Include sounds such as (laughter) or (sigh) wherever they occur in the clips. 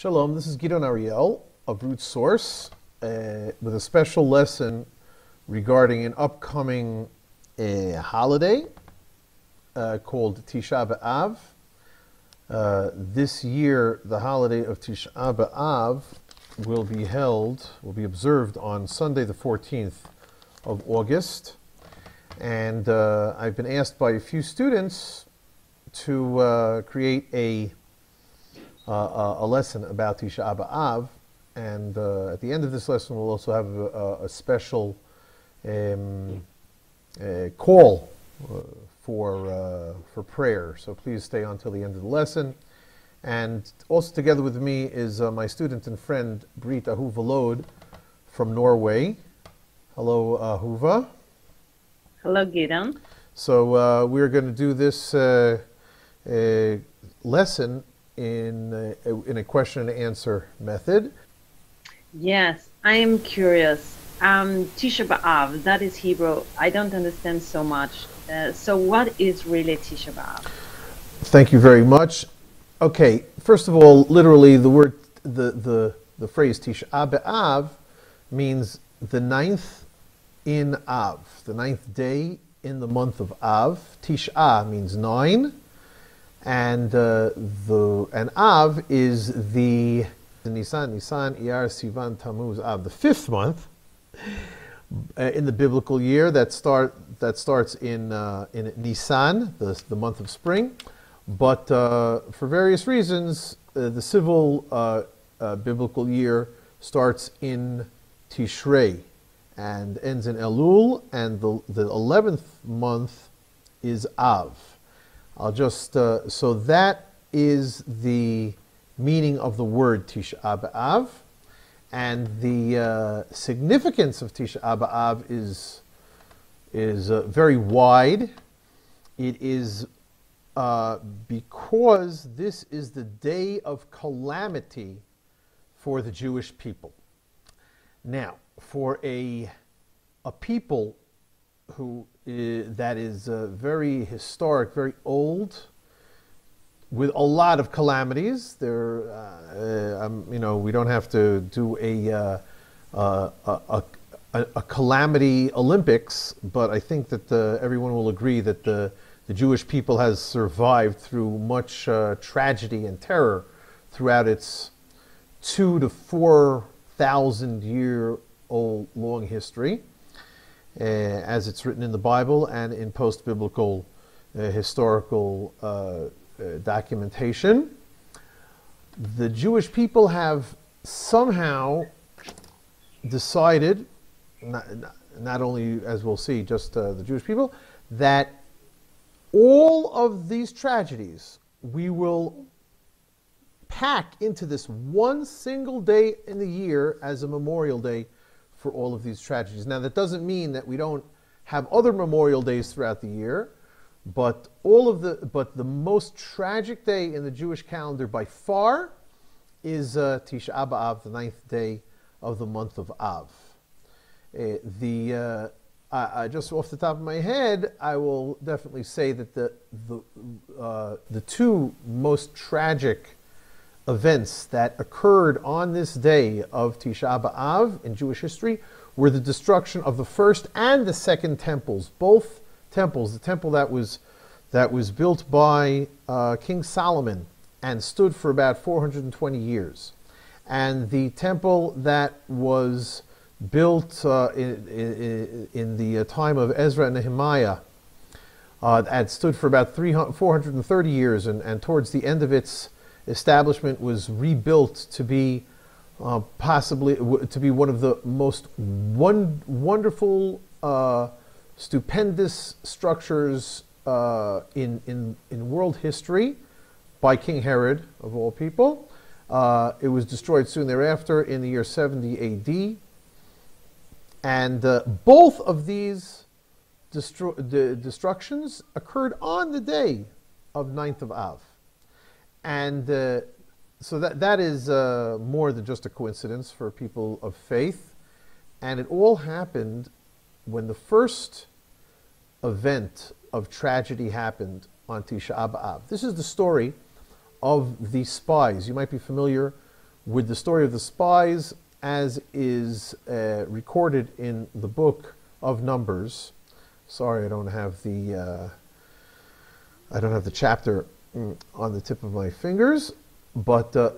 Shalom, this is Gidon Ariel of Root Source uh, with a special lesson regarding an upcoming uh, holiday uh, called Tisha B'Av. Uh, this year, the holiday of Tisha B'Av will be held, will be observed on Sunday, the 14th of August. And uh, I've been asked by a few students to uh, create a uh, a lesson about Tisha B'Av, and uh, at the end of this lesson, we'll also have a, a special um, uh, call for for prayer. So please stay until the end of the lesson. And also together with me is my student and friend Brit Ahuva Lod from Norway. Hello, Ahuva. Hello, Gideon. So uh, we're going to do this uh, uh, lesson in a, in a question and answer method. Yes, I am curious. Um, Tisha B'Av, that is Hebrew. I don't understand so much. Uh, so, what is really Tisha B'Av? Thank you very much. Okay, first of all, literally, the word, the the the phrase Tisha B'Av means the ninth in Av, the ninth day in the month of Av. Tisha means nine and uh, the and Av is the, Nisan, Nisan, Iyar, Sivan, Tammuz, Av, the fifth month uh, in the biblical year that start that starts in uh, in Nisan, the the month of spring, but uh, for various reasons, uh, the civil biblical year starts in Tishrei and ends in Elul, and the the eleventh month is Av. I'll just, uh, so that is the meaning of the word Tisha B'Av. And the uh, significance of Tisha B'Av is, is uh, very wide. It is uh, because this is the day of calamity for the Jewish people. Now, for a, a people who that is uh, very historic, very old, with a lot of calamities. There, uh, um, you know, we don't have to do a, uh, uh a, a, a, calamity Olympics, but I think that uh, everyone will agree that the, the Jewish people has survived through much uh, tragedy and terror throughout its two to four thousand year old long history. Uh, as it's written in the Bible and in post biblical uh, historical uh, documentation. The Jewish people have somehow decided, not, not only as we'll see, just the Jewish people, that all of these tragedies we will pack into this one single day in the year as a Memorial Day for all of these tragedies. Now, that doesn't mean that we don't have other Memorial Days throughout the year, but all of the but the most tragic day in the Jewish calendar by far is uh, Tisha B'Av, the ninth day of the month of Av. Uh, the uh, I, I, just off the top of my head, I will definitely say that the the uh, the two most tragic events that occurred on this day of Tisha B'Av in Jewish history were the destruction of the first and the second temples. Both temples, the temple that was that was built by uh, King Solomon and stood for about 420 years, and the temple that was built uh, in, in, in, the time of Ezra and Nehemiah uh, stood for about 300, 430 years, and, and towards the end of its establishment was rebuilt to be uh, possibly to be one of the most one, wonderful, uh, stupendous structures uh, in, in, in world history by King Herod, of all people. Uh, it was destroyed soon thereafter in the year 70 AD. And uh, both of these destru- de- destructions occurred on the day of 9th of Av. And uh, so that, that is uh, more than just a coincidence for people of faith. And it all happened when the first event of tragedy happened on Tisha B'Av. This is the story of the spies. You might be familiar with the story of the spies as is uh, recorded in the book of Numbers. Sorry, I don't have the uh, I don't have the chapter on the tip of my fingers, but uh,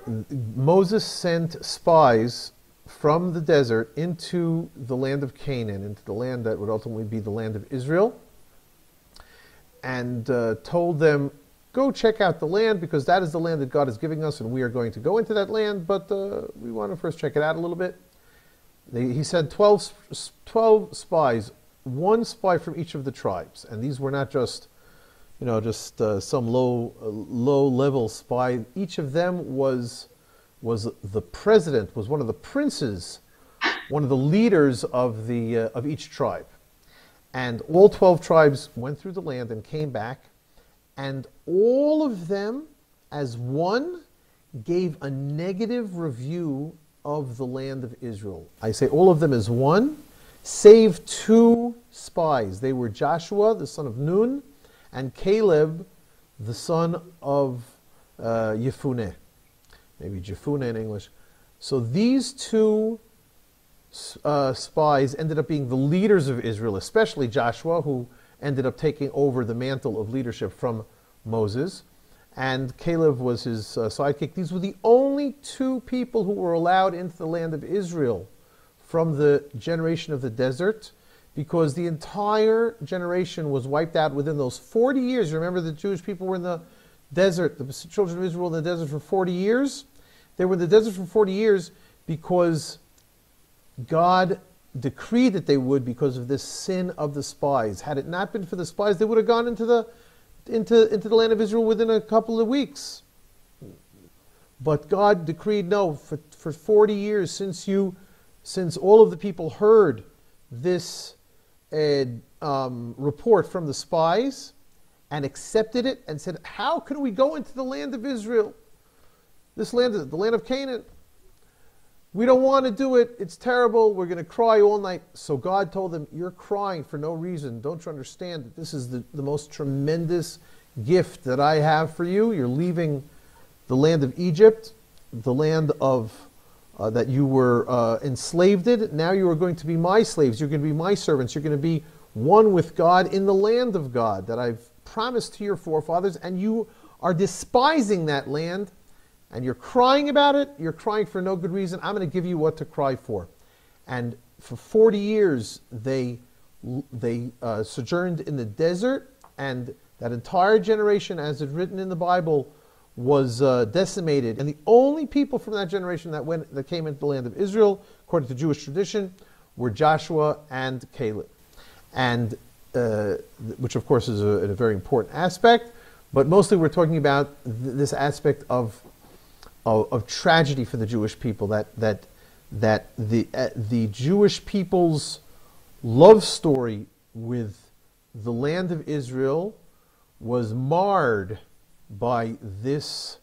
Moses sent spies from the desert into the land of Canaan, into the land that would ultimately be the land of Israel, and uh, told them, Go check out the land because that is the land that God is giving us, and we are going to go into that land, but uh, we want to first check it out a little bit. He sent 12, 12 spies, one spy from each of the tribes, and these were not just you know, just uh, some low, uh, low level spy. Each of them was was the president, was one of the princes, one of the leaders of, the, uh, of each tribe. And all 12 tribes went through the land and came back, and all of them, as one, gave a negative review of the land of Israel. I say all of them as one, save two spies. They were Joshua, the son of Nun, and Caleb, the son of uh, Yefuneh maybe Jafuna in English. So these two uh, spies ended up being the leaders of Israel, especially Joshua, who ended up taking over the mantle of leadership from Moses. And Caleb was his uh, sidekick. These were the only two people who were allowed into the land of Israel from the generation of the desert because the entire generation was wiped out within those 40 years. You Remember, the Jewish people were in the desert, the children of Israel in the desert for 40 years. They were in the desert for 40 years because God decreed that they would because of this sin of the spies. Had it not been for the spies, they would have gone into the, into, into the land of Israel within a couple of weeks. But God decreed no, for, for 40 years since you, since all of the people heard this uh, um, report from the spies and accepted it and said, How can we go into the land of Israel? This land is the land of Canaan. We don't want to do it. It's terrible. We're going to cry all night. So God told them, You're crying for no reason. Don't you understand that this is the, the most tremendous gift that I have for you? You're leaving the land of Egypt, the land of uh, that you were uh, enslaved. Now you are going to be my slaves. You're going to be my servants. You're going to be one with God in the land of God that I've promised to your forefathers, and you are despising that land and you're crying about it, you're crying for no good reason, I'm going to give you what to cry for. And for 40 years, they, they uh, sojourned in the desert, and that entire generation, as it's written in the Bible, was uh, decimated. And the only people from that generation that, went, that came into the land of Israel, according to Jewish tradition, were Joshua and Caleb. And uh, which, of course, is a, a, very important aspect. But mostly we're talking about th- this aspect of of, of tragedy for the Jewish people that that that the uh, the Jewish people's love story with the land of Israel was marred by this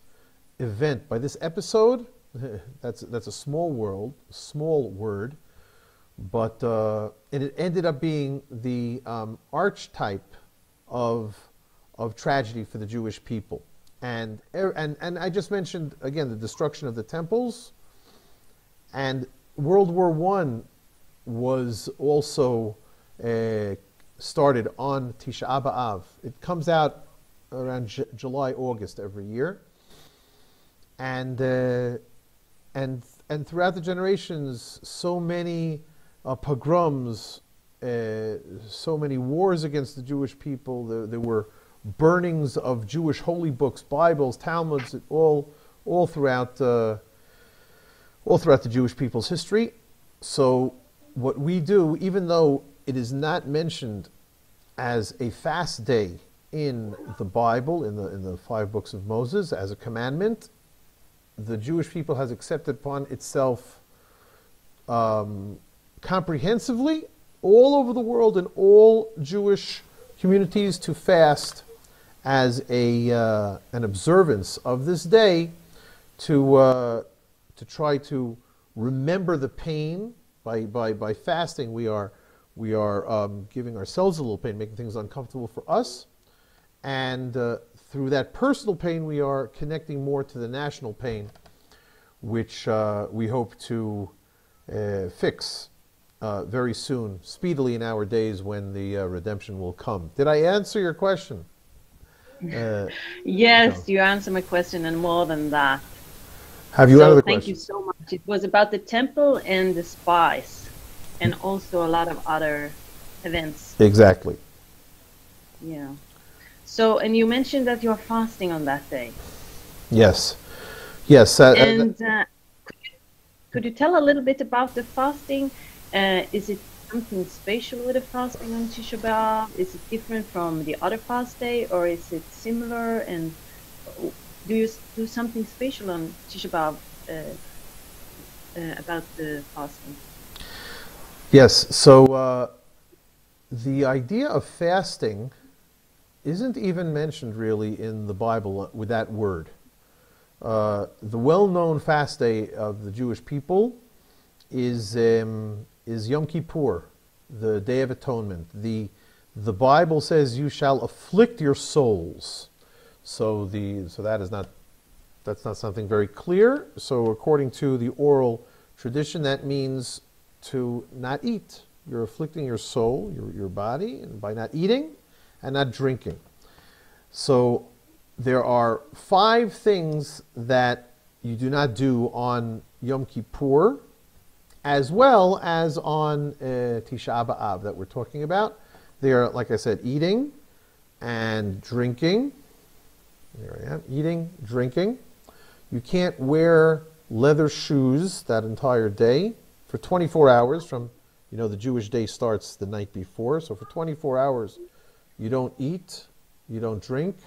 event, by this episode. (laughs) that's that's a small world, small word, but uh, and it ended up being the um, archetype of of tragedy for the Jewish people. And, and, and I just mentioned, again, the destruction of the temples. And World War I was also uh, started on Tisha B'Av. It comes out around J- July, August every year. And, uh, and, and throughout the generations, so many uh, pogroms, uh, so many wars against the Jewish people. There, there were burnings of Jewish holy books, Bibles, Talmuds, all, all throughout, uh, all throughout the Jewish people's history. So what we do, even though it is not mentioned as a fast day in the Bible, in the, in the five books of Moses, as a commandment, the Jewish people has accepted upon itself um, comprehensively all over the world in all Jewish communities to fast as a, uh, an observance of this day to, uh, to try to remember the pain. By, by, by fasting, we are, we are um, giving ourselves a little pain, making things uncomfortable for us. And uh, through that personal pain, we are connecting more to the national pain, which uh, we hope to uh, fix uh, very soon, speedily in our days when the uh, redemption will come. Did I answer your question? Uh, (laughs) yes, so. you answered my question and more than that. Have you so thank question? you so much. It was about the temple and the spies, and also a lot of other events. Exactly. Yeah. So, and you mentioned that you are fasting on that day. Yes. Yes. Uh, and uh, could, you, could, you, tell a little bit about the fasting? Uh, is it something special with the fasting on Tisha B'Av? Is it different from the other fast day, or is it similar? And do you do something special on Tisha B'Av uh, uh, about the fasting? Yes. So uh, the idea of fasting isn't even mentioned really in the Bible with that word. Uh, the well-known fast day of the Jewish people is um, is Yom Kippur, the Day of Atonement. The the Bible says you shall afflict your souls. So the so that is not that's not something very clear. So according to the oral tradition, that means to not eat. You're afflicting your soul, your, your body, and by not eating and not drinking. So there are five things that you do not do on Yom Kippur, as well as on uh, Tisha B'Av that we're talking about. They are, like I said, eating and drinking. There I am, eating, drinking. You can't wear leather shoes that entire day for 24 hours from, you know, the Jewish day starts the night before. So for 24 hours, you don't eat, you don't drink,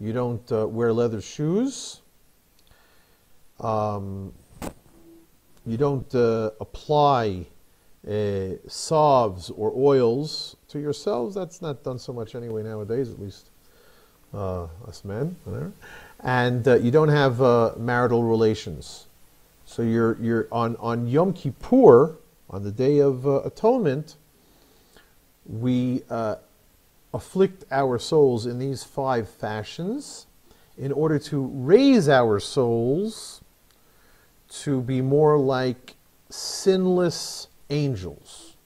you don't uh, wear leather shoes. Um, you don't uh, apply uh, salves or oils to yourselves. That's not done so much anyway nowadays, at least uh, us men. Whatever. And uh, you don't have uh, marital relations. So you're, you're on, on Yom Kippur, on the Day of uh, Atonement, we afflict our souls in these five fashions in order to raise our souls to be more like sinless angels.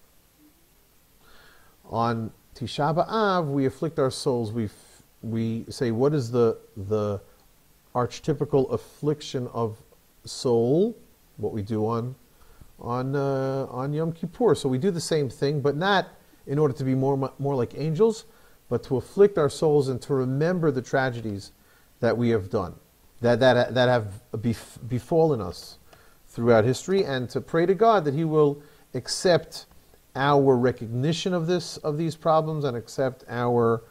On Tisha B'Av, we afflict our souls. We, we say, what is the, the archetypical affliction of soul? What we do on, on, uh, on Yom Kippur. So we do the same thing, but not in order to be more, more like angels, but to afflict our souls and to remember the tragedies that we have done, that, that, that have bef- befallen us throughout history, and to pray to God that He will accept our recognition of this of these problems and accept our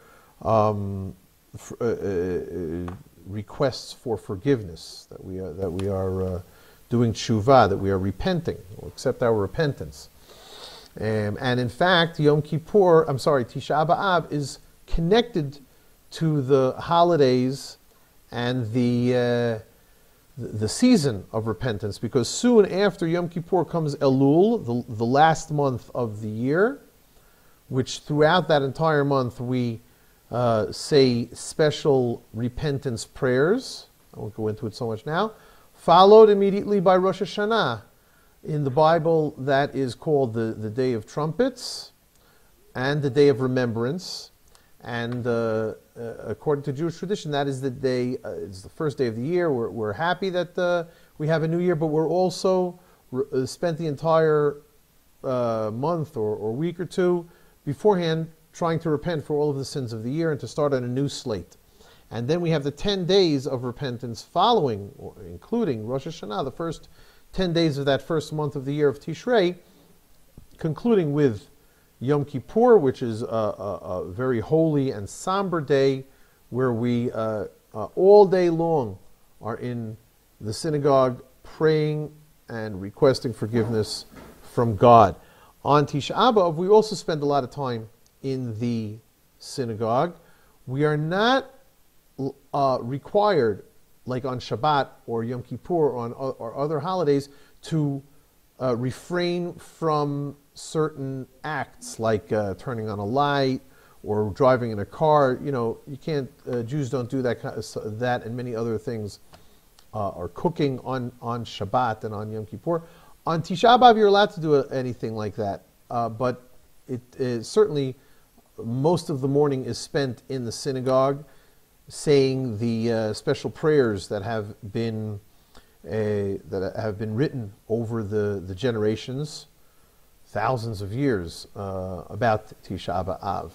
um, f- uh, uh, uh requests for forgiveness that we are, that we are uh, doing tshuva, that we are repenting, or accept our repentance. Um, and in fact, Yom Kippur, I'm sorry, Tisha B'Av is connected to the holidays and the, uh, the season of repentance because soon after Yom Kippur comes Elul, the, the last month of the year, which throughout that entire month we uh, say special repentance prayers. I won't go into it so much now. Followed immediately by Rosh Hashanah. In the Bible, that is called the, the Day of Trumpets and the Day of Remembrance. And uh, uh, according to Jewish tradition, that is the day, uh, it's the first day of the year. We're, we're happy that uh, we have a new year, but we're also re- spent the entire month or, or week or two beforehand trying to repent for all of the sins of the year and to start on a new slate. And then we have the 10 days of repentance following, including Rosh Hashanah, the first 10 days of that first month of the year of Tishrei, concluding with Yom Kippur, which is a, a, a very holy and somber day where we uh, uh, all day long are in the synagogue praying and requesting forgiveness from God. On Tisha B'Av, we also spend a lot of time in the synagogue. We are not uh, required, like on Shabbat or Yom Kippur or on or other holidays, to uh, refrain from certain acts like uh, turning on a light or driving in a car. You know, you can't. Uh, Jews don't do that. That and many other things uh, uh, or cooking on, on Shabbat and on Yom Kippur. On Tisha B'Av, you're allowed to do anything like that, uh, but it is certainly most of the morning is spent in the synagogue saying the uh, special prayers that have been uh, that have been written over the, the generations, thousands of years, uh, about Tisha B'Av.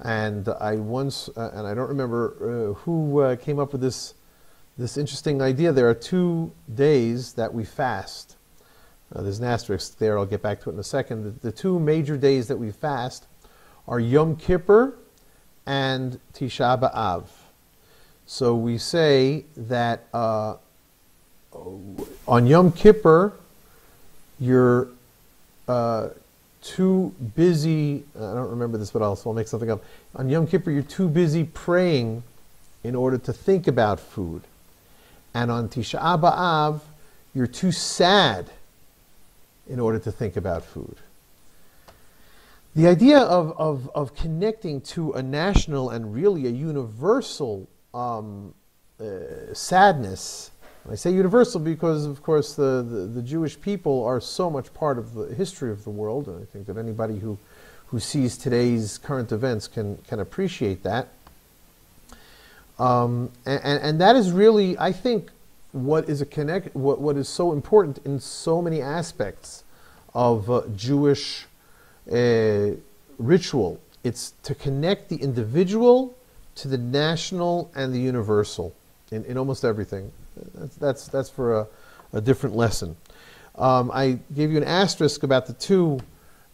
And I once, uh, and I don't remember uh, who uh, came up with this, this interesting idea. There are two days that we fast. there's an asterisk there, I'll get back to it in a second. The, the two major days that we fast are Yom Kippur and Tisha B'Av. So we say that uh, on Yom Kippur, you're uh, too busy. I don't remember this, but I'll, so I'll make something up. On Yom Kippur, you're too busy praying in order to think about food. And on Tisha B'Av, you're too sad in order to think about food. The idea of, of, of connecting to a national and really a universal um, uh, sadness I say universal because, of course, the, the, the, Jewish people are so much part of the history of the world, and I think that anybody who, who sees today's current events can, can appreciate that. Um, and, and that is really, I think, what is a connect, what, what is so important in so many aspects of uh, Jewish uh, ritual. It's to connect the individual to the national and the universal in, in almost everything. That's, that's, that's for a, a different lesson. Um, I gave you an asterisk about the two,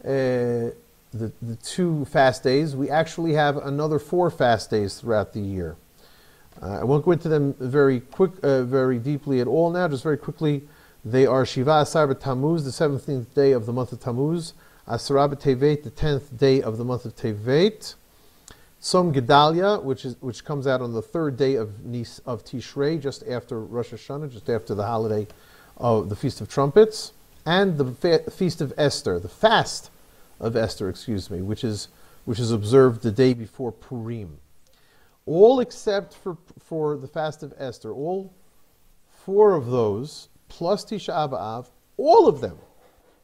uh, the, the two fast days. We actually have another four fast days throughout the year. Uh, I won't go into them very quick, uh, very deeply at all now. Just very quickly, they are Shiva Asar Tammuz, the seventeenth day of the month of Tammuz, Asara Tevet, the tenth day of the month of Tevet, Tzom Gedalia, which is which comes out on the third day of Nis, of Tishrei, just after Rosh Hashanah, just after the holiday of the Feast of Trumpets, and the fe- Feast of Esther, the fast of Esther, excuse me, which is which is observed the day before Purim. All except for for the fast of Esther, all four of those plus Tisha B'av, all of them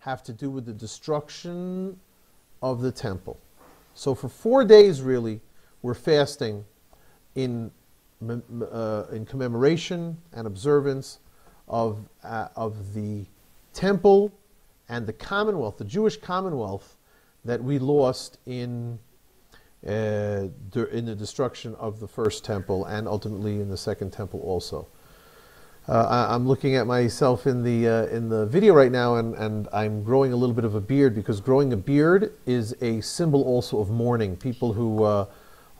have to do with the destruction of the temple. So for four days, really, we're fasting in, uh, in commemoration and observance of, uh, of the temple and the commonwealth, the Jewish commonwealth that we lost in, uh, in the destruction of the first temple and ultimately in the second temple also. Uh, I, am looking at myself in the uh, in the video right now, and, and I'm growing a little bit of a beard because growing a beard is a symbol also of mourning. People who uh,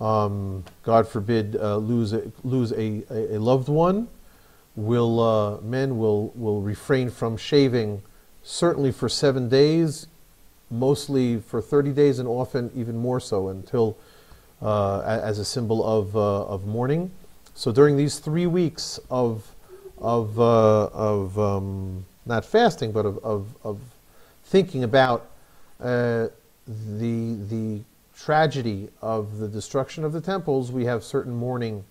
um, God forbid, uh, lose a, lose a, a, loved one, will uh, men will will refrain from shaving, certainly for seven days, mostly for thirty days, and often even more so until uh, as a symbol of uh, of mourning. So during these three weeks of of uh, of um, not fasting, but of of, of thinking about uh, the the tragedy of the destruction of the temples, we have certain mourning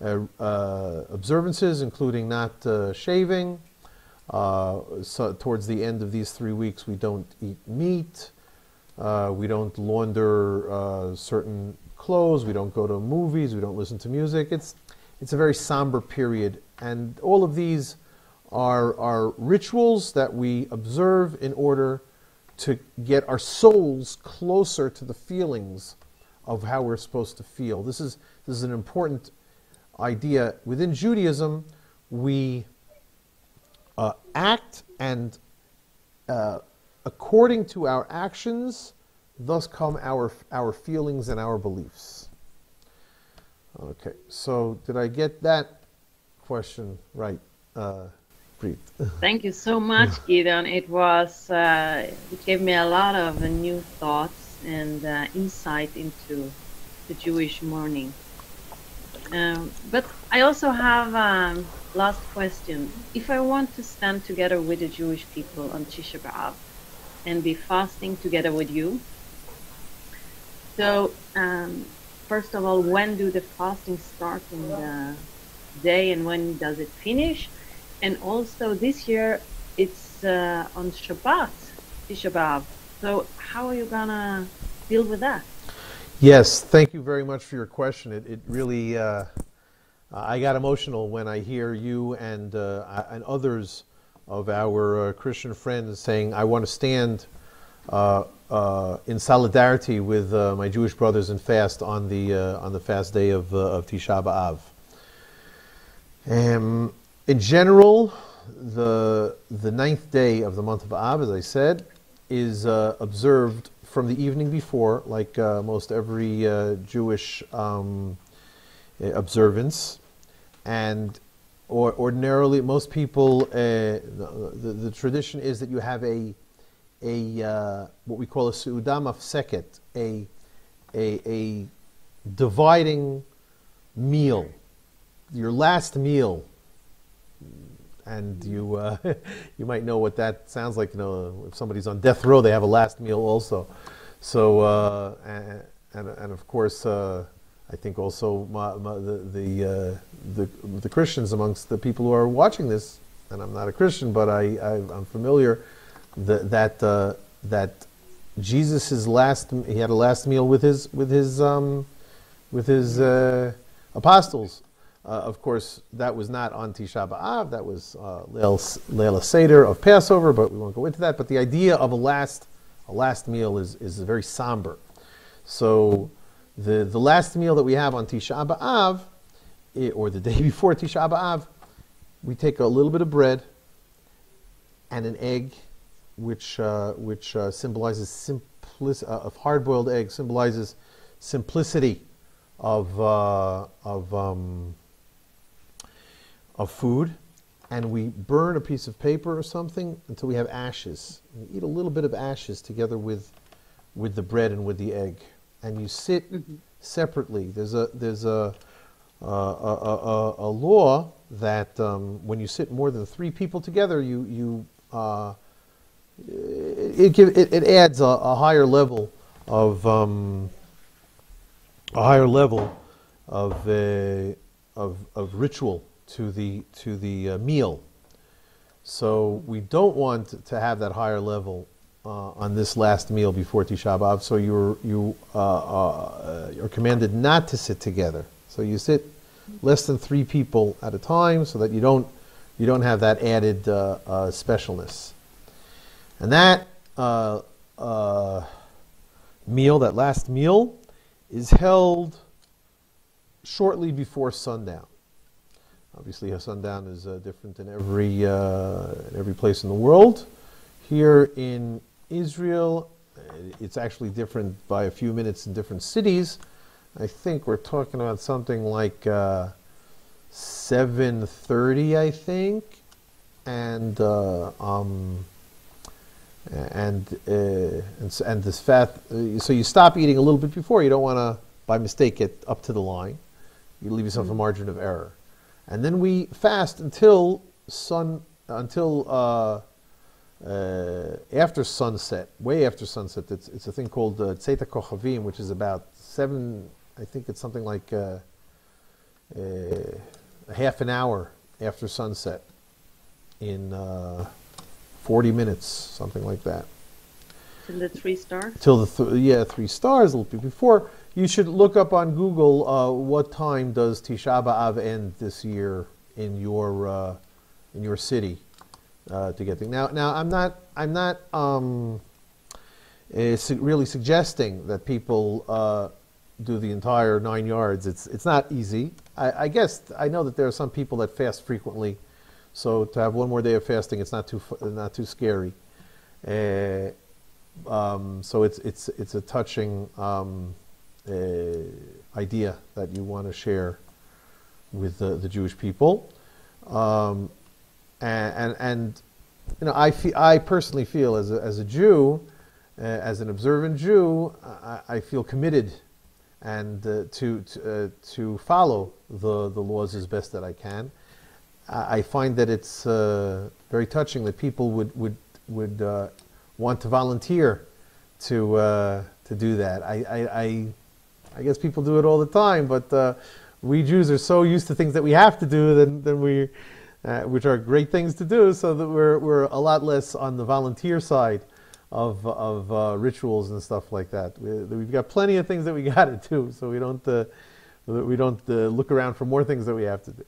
uh, uh, observances, including not uh, shaving. Uh, so towards the end of these three weeks, we don't eat meat. Uh, we don't launder uh, certain clothes. We don't go to movies. We don't listen to music. It's it's a very somber period, and all of these are are rituals that we observe in order to get our souls closer to the feelings of how we're supposed to feel. This is, this is an important idea. Within Judaism, we uh, act and uh, according to our actions, thus come our, our feelings and our beliefs. Okay, so did I get that question right? Uh, Thank you so (sighs) much, Gideon. It was uh, it gave me a lot of uh, new thoughts and uh, insight into the Jewish mourning. Um, but I also have a um, last question. If I want to stand together with the Jewish people on Tisha B'av and be fasting together with you, so um, first of all, when do the fasting start in the day and when does it finish? And also this year it's uh, on Shabbat, Tisha B'Av. So how are you gonna deal with that? Yes, thank you very much for your question. It, it really, uh, I got emotional when I hear you and uh, and others of our uh, Christian friends saying, "I want to stand uh, uh, in solidarity with my Jewish brothers and fast on the on the fast day of of Tisha B'av." Um, in general, the the ninth day of the month of Av, as I said, is observed from the evening before, like most every Jewish um, observance, and or ordinarily most people uh, the, the, tradition is that you have a a uh, what we call a se'udah mafseket, a, a a dividing meal, your last meal, and you uh, (laughs) you might know what that sounds like. You know, if somebody's on death row, they have a last meal also. So uh, and, and, and of course uh, I think also my, my, the the, uh, the, the Christians amongst the people who are watching this, and I'm not a Christian, but I, I am familiar that that uh, that Jesus's last he had a last meal with his with his um, with his uh, apostles. Uh, of course, that was not on Tisha B'av. That was uh, Leil Seder of Passover, but we won't go into that. But the idea of a last a last meal is is very somber. So the, the last meal that we have on Tisha B'Av, eh, or the (laughs) day before Tisha B'Av, we take a little bit of bread and an egg, which, uh, which uh, symbolizes simplicity, uh, of hard-boiled egg symbolizes simplicity of, uh, of, um, of food. And we burn a piece of paper or something until we have ashes. We eat a little bit of ashes together with, with the bread and with the egg and you sit mm-hmm. separately. There's a there's a a, a, a law that um, when you sit more than three people together, you you uh, it, give, it, it adds a, a, higher level of um, a higher level of, uh, of of ritual to the to the uh, meal. So we don't want to have that higher level uh, on this last meal before Tisha B'Av, so you're, you uh, uh, are commanded not to sit together. So you sit less than three people at a time so that you don't, you don't have that added uh, uh, specialness. And that meal, that last meal, is held shortly before sundown. Obviously, a sundown is different in every, in every place in the world. Here in Israel. It's actually different by a few minutes in different cities. I think we're talking about something like uh, 7:30, I think, and uh, um, and, uh, and and this fat. Uh, so you stop eating a little bit before. You don't want to, by mistake, get up to the line. You leave yourself mm-hmm. a margin of error, and then we fast until sun until uh, uh, after sunset, way after sunset, it's, it's a thing called uh, Tzeit HaKochavim, which is about seven, I think it's something like uh, uh, a half an hour after sunset in uh, 40 minutes, something like that. Till the three stars? Till the, th- yeah, three stars, a little bit before. You should look up on Google uh, what time does Tisha B'Av end this year in your, in your city uh, to get things. Now, now I'm not, I'm not um, su- really suggesting that people uh, do the entire nine yards. It's, it's not easy. I, I, guess I know that there are some people that fast frequently, so to have one more day of fasting, it's not too, not too scary. Uh, um, so it's, it's, it's a touching um, uh, idea that you want to share with the, the Jewish people. Um, and, and, and you know, I, fe- I personally feel as a, as a Jew, uh, as an observant Jew, I, I feel committed and uh, to to, uh, to, follow the, the laws as best that I can. I, find that it's uh, very touching that people would would would uh, want to volunteer to uh, to do that. I, I, I guess people do it all the time, but we Jews are so used to things that we have to do, then, then we, uh, which are great things to do, so that we're, we're a lot less on the volunteer side of, of uh, rituals and stuff like that. We, have got plenty of things that we (laughs) got to do, so we don't, uh, we don't uh, look around for more things that we have to do.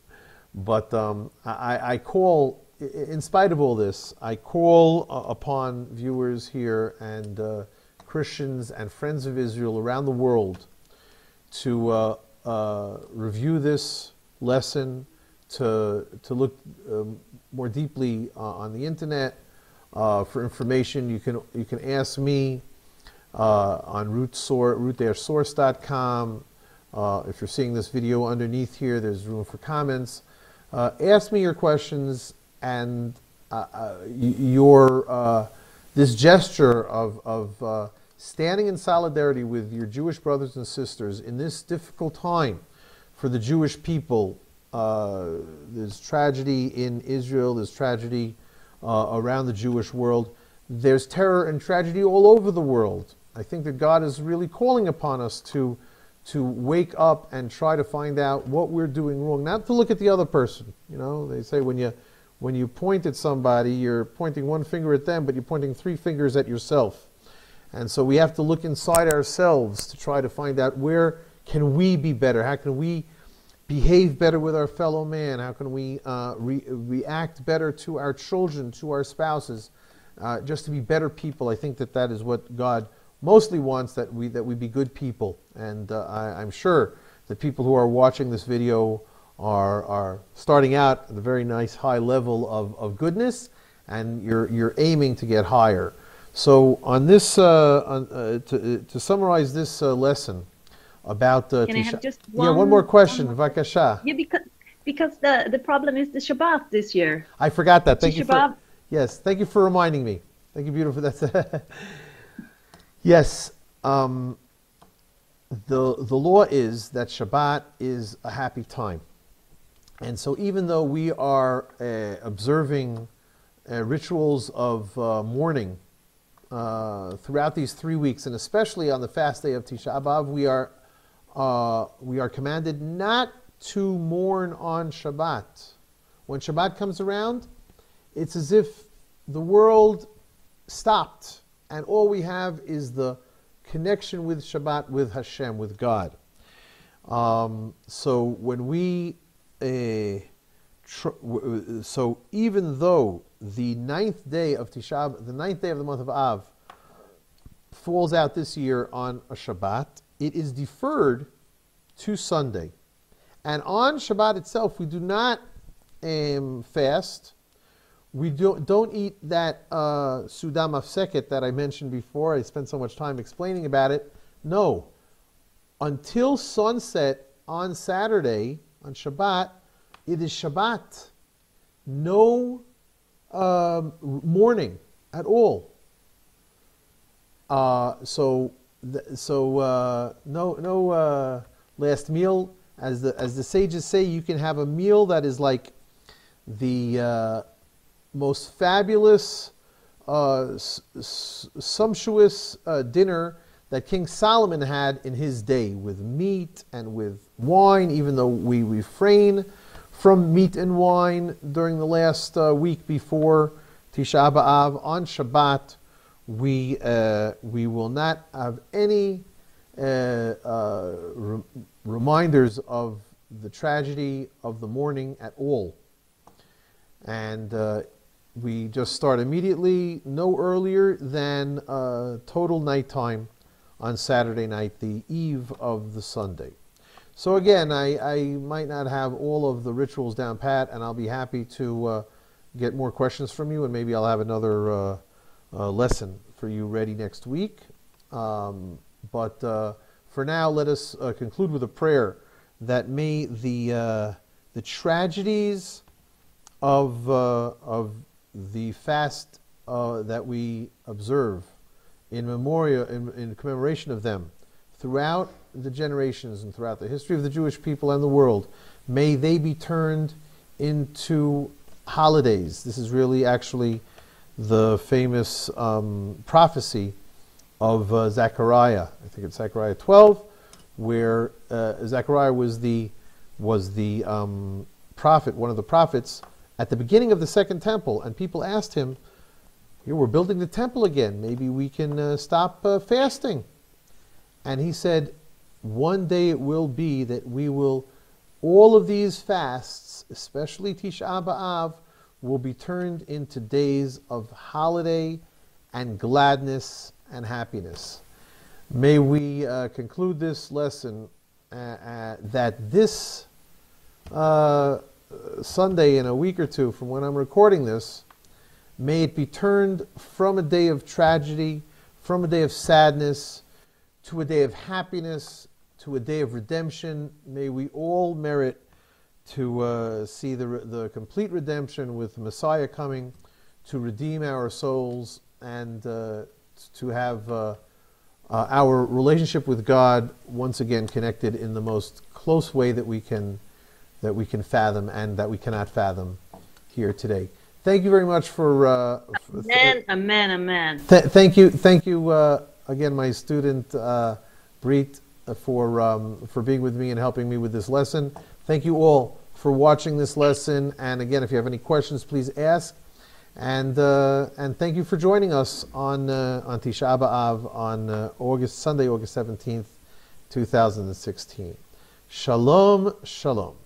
But um, I, I, call, in spite of all this, I call uh, upon viewers here and uh, Christians and friends of Israel around the world to uh, uh, review this lesson, to, to look um, more deeply uh, on the internet uh, for information. You can, you can ask me uh, on root-source.com. Uh, if you're seeing this video underneath here, there's room for comments. ask me your questions and your this gesture of, of standing in solidarity with your Jewish brothers and sisters in this difficult time for the Jewish people. Uh, there's tragedy in Israel, there's tragedy uh, around the Jewish world, there's terror and tragedy all over the world. I think that God is really calling upon us to, to wake up and try to find out what we're doing wrong, not to look at the other person. You know, they say when you, when you point at somebody, you're pointing one finger at them, but you're pointing three fingers at yourself. And so we have to look inside ourselves to try to find out where can we be better? How can we behave better with our fellow man? How can we uh, re- react better to our children, to our spouses, uh, just to be better people? I think that that is what God mostly wants that we that we be good people. And uh, I, am sure that people who are watching this video are are starting out at a very nice high level of, of goodness, and you're you're aiming to get higher. So on this, uh, on, uh, to, to, summarize this uh, lesson about uh, Can I have just one, yeah, one more question, one more bakasha. Yeah, because because the the problem is the Shabbat this year. I forgot that. Thank you for yes. Thank you for reminding me. Thank you, beautiful. That's (laughs) yes. Um, the the law is that Shabbat is a happy time, and so even though we are uh, observing uh, rituals of mourning uh, throughout these three weeks, and especially on the fast day of Tisha B'av, we are uh, we are commanded not to mourn on Shabbat. When Shabbat comes around, it's as if the world stopped, and all we have is the connection with Shabbat, with Hashem, with God. Um, so when we, uh, so even though the ninth day of Tisha, the ninth day of the month of Av, falls out this year on a Shabbat. It is deferred to Sunday. And on Shabbat itself, we do not um, fast. We don't, don't eat that uh, Seudah Mafseket that I mentioned before. I spent so much time explaining about it. No. Until sunset on Saturday, on Shabbat, it is Shabbat. No um, mourning at all. Uh, so, th- so uh, no, no uh, last meal. As the as the sages say, you can have a meal that is like the uh, most fabulous, uh, s- s- sumptuous uh, dinner that King Solomon had in his day, with meat and with wine. Even though we refrain from meat and wine during the last uh, week before Tisha B'Av. On Shabbat, we, uh, we will not have any uh, uh re- reminders of the tragedy of the morning at all. And uh, we just start immediately, no earlier than uh, total nighttime on Saturday night, the eve of the Sunday. So again, I, I might not have all of the rituals down pat, and I'll be happy to uh, get more questions from you, and maybe I'll have another uh, uh, lesson for you ready next week. Um, but uh, for now, let us uh, conclude with a prayer that may the uh, the tragedies of of the fast that we observe in memorial in, in commemoration of them throughout the generations and throughout the history of the Jewish people and the world, may they be turned into holidays. This is really actually the famous um, prophecy of uh, Zechariah. I think it's Zechariah 12, where uh, Zechariah was the was the um, prophet, one of the prophets, at the beginning of the second temple, and people asked him, "Here we're building the temple again. Maybe we can uh, stop uh, fasting." And he said, "One day it will be that we will, all of these fasts, especially Tisha B'av, will be turned into days of holiday and gladness and happiness." May we uh, conclude this lesson uh, uh, that this uh, Sunday in a week or two from when I'm recording this, may it be turned from a day of tragedy, from a day of sadness, to a day of happiness, to a day of redemption. May we all merit to uh, see the, the complete redemption with the Messiah coming to redeem our souls and uh, to have uh, uh, our relationship with God once again connected in the most close way that we can that we can fathom and that we cannot fathom here today. Thank you very much for. Uh, amen, amen, amen. Th- thank you, thank you uh, again, my student uh, Brit, for um, for being with me and helping me with this lesson. Thank you all for watching this lesson. And again, if you have any questions, please ask. And, uh, and thank you for joining us on, uh, on Tisha B'Av on uh, August, Sunday, August 17th, 2016. Shalom, shalom.